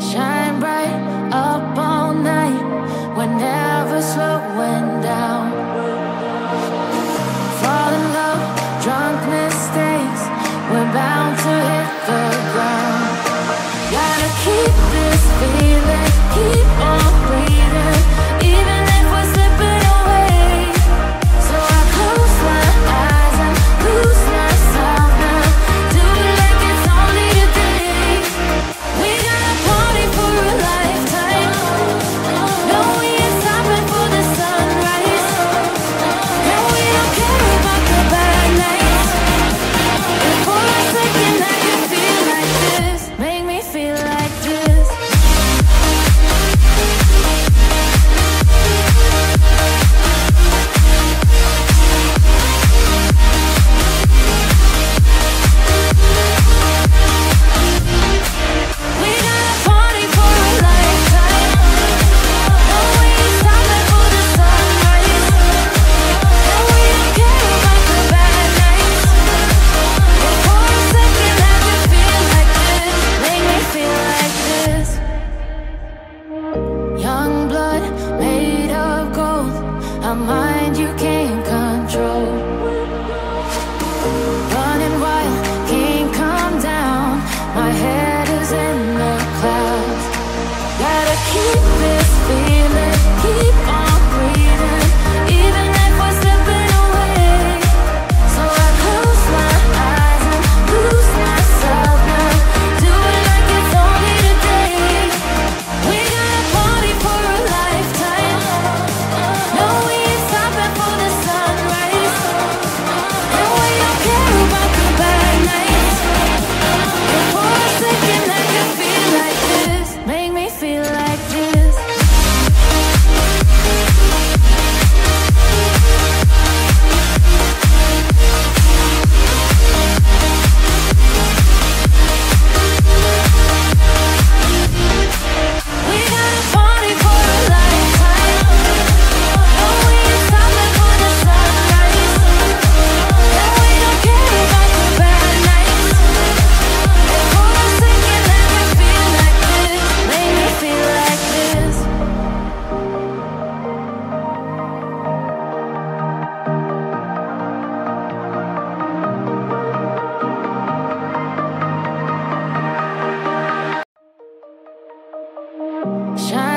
Shine bright up all night. We're never slowing down. Love, drunk mistakes. We're bound to hit the ground. Gotta keep this feeling, keep Shine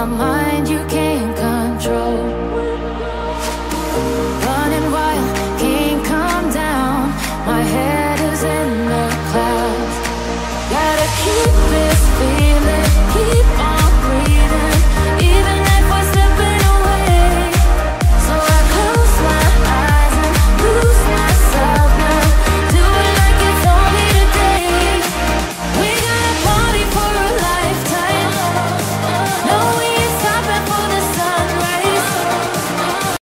I might